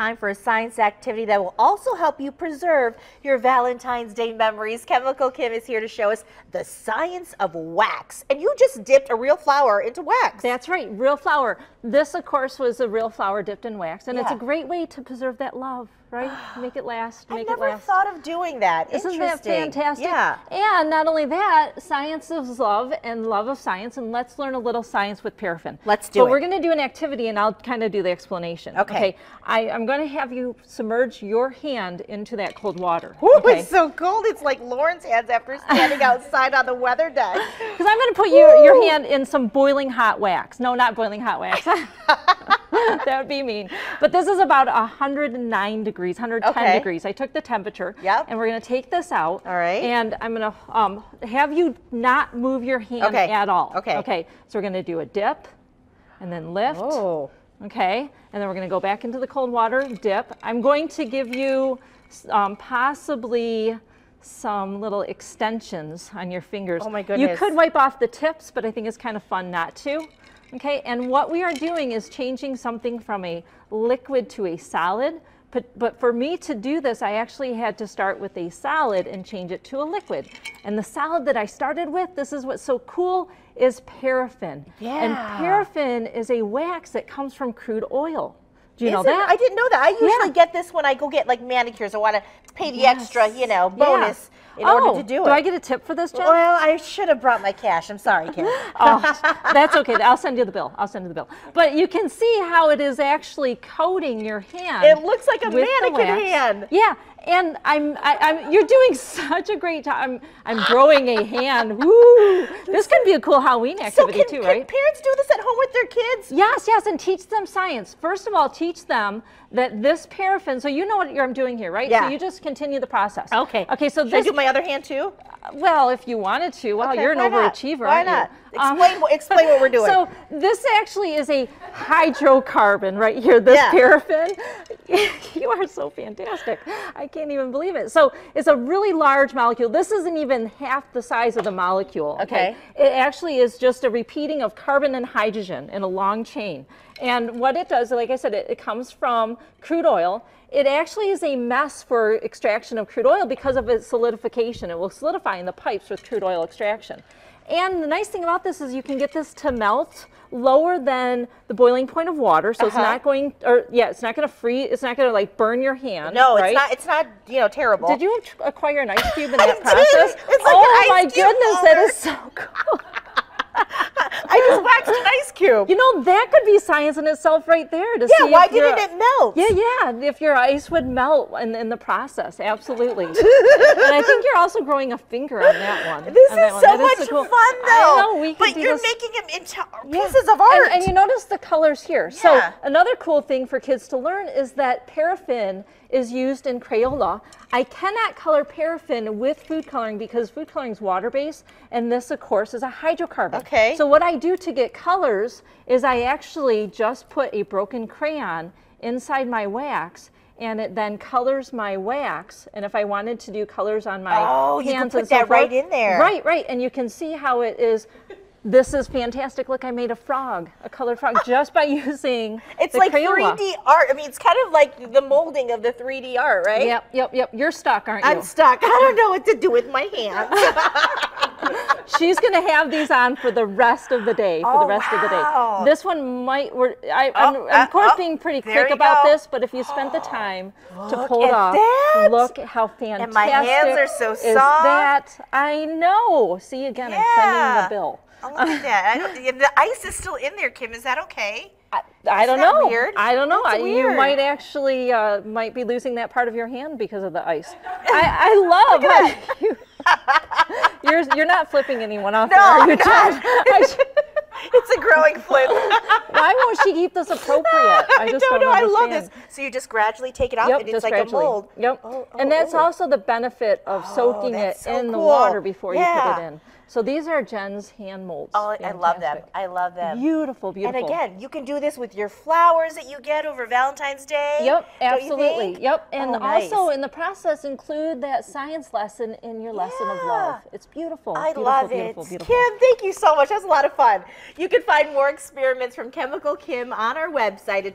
time for a science activity that will also help you preserve your Valentine's Day memories. Chemical Kim is here to show us the science of wax. And you just dipped a real flower into wax. That's right, real flower. This, of course, was a real flower dipped in wax, and it's a great way to preserve that love, right? Make it last, I make never it last. thought of doing that. Isn't that fantastic? Yeah. And not only that, science is love and love of science, and let's learn a little science with paraffin. Let's do but it. So we're going to do an activity, and I'll kind of do the explanation. Okay. I, I'm going to have you submerge your hand into that cold water. Ooh, okay. it's so cold. It's like Lauren's hands after standing outside on the weather deck. Because I'm going to put your, your hand in some boiling hot wax. No, not boiling hot wax. that would be mean. But this is about 109 degrees, 110 Okay. degrees. I took the temperature. Yep. And we're going to take this out. All right. And I'm going to um, have you not move your hand Okay. at all. Okay. Okay. So we're going to do a dip and then lift. Oh. Okay, and then we're going to go back into the cold water, dip. I'm going to give you um, possibly some little extensions on your fingers. Oh my goodness. You could wipe off the tips, but I think it's kind of fun not to. Okay, and what we are doing is changing something from a liquid to a solid. But, but for me to do this, I actually had to start with a solid and change it to a liquid. And the solid that I started with, this is what's so cool, is paraffin. Yeah. And paraffin is a wax that comes from crude oil. Do you know it? that? I didn't know that. I usually Yeah. get this when I go get like manicures. I want to pay the extra, you know, Yeah. bonus in oh, order to do it. Do I get a tip for this, Jen? well, I should have brought my cash. I'm sorry, Kim. oh, that's okay. I'll send you the bill. I'll send you the bill. But you can see how it is actually coating your hand. It looks like a mannequin hand. Yeah, and I'm, I, I'm. You're doing such a great job. I'm, I'm growing a hand. Woo! This could be a cool Halloween So activity can, too, can right? parents do this at home with their kids? Yes, yes, and teach them science. First of all, teach them that this paraffin. So you know what you're, I'm doing here, right? Yeah. So you just continue the process. Okay. Okay. So Should I do my other hand too? well, if you wanted to. Wow, Okay, you're an why not? overachiever. Why aren't you? not? Um, Explain, what- explain what we're doing. So this actually is a hydrocarbon right here, this Yeah. paraffin. you are so fantastic. I can't even believe it. So it's a really large molecule. This isn't even half the size of the molecule. Okay. It actually is just a repeating of carbon and hydrogen in a long chain. And what it does, like I said, it, it comes from crude oil. It actually is a mess for extraction of crude oil because of its solidification. It will solidify in the pipes with crude oil extraction. And the nice thing about this is you can get this to melt lower than the boiling point of water. So it's Uh-huh. not going, or yeah, it's not going to free, it's not going to like burn your hand. no, right? it's not. It's not. You know, terrible. Did you acquire an ice cube in that did. process? It's like oh my goodness, that is so cool. I just waxed an ice cube. You know, that could be science in itself right there to yeah. see Why didn't it melt? Yeah, yeah, if your ice would melt in, in the process, absolutely. and I think you're also growing a finger on that one. This on is one. so That much so cool. fun, though. I know, but you're this- making them into Yeah. pieces of art. And, and you notice the colors here. Yeah. So another cool thing for kids to learn is that paraffin is used in Crayola. I cannot color paraffin with food coloring because food coloring is water-based, and this, of course, is a hydrocarbon. Okay. So what I do to get colors is I actually just put a broken crayon inside my wax, and it then colors my wax. And if I wanted to do colors on my Oh, you can put and so that right in there. Right, right. And you can see how it is. This is fantastic. Look, I made a frog, a colored frog, just by using it's like Crayola. 3D art. I mean, it's kind of like the molding of the 3D art, right? Yep, yep, yep. You're stuck, aren't you? I'm stuck. I don't know what to do with my hands. She's going to have these on for the rest of the day. For Oh, the rest of the day. This one might. We're, I, I'm, Oh, I'm uh, of course oh, being pretty quick about go. this, but if you spent the time to Look pull it off, that. look how fantastic. And my hands are so is soft. That I know. See again, I'm sending the bill. Oh, look at that. I don't, yeah, the ice is still in there, Kim. Is that okay? I, I don't know. weird? I don't know. I, you might actually uh, might be losing that part of your hand because of the ice. I, I love how you. You're you're not flipping anyone off. No, there, are you, not. Jen? I should- It's a growing flip. why won't she keep this appropriate? I don't know. I love this. So you just gradually take it off, Yep, and it's like gradually. a mold. Yep. Oh, oh and oh, that's oh. also the benefit of oh, soaking it so in the water before you put it in. So these are Jen's hand molds. Oh, I love them. I love them. Beautiful, beautiful. And again, you can do this with your flowers that you get over Valentine's Day. Yep, absolutely. Yep. And Oh, nice. also in the process include that science lesson in your lesson of love. Yeah. It's beautiful. I beautiful, love beautiful, it. Beautiful. Kim, thank you so much. That was a lot of fun. You can find more experiments from Chemical Kim on our website at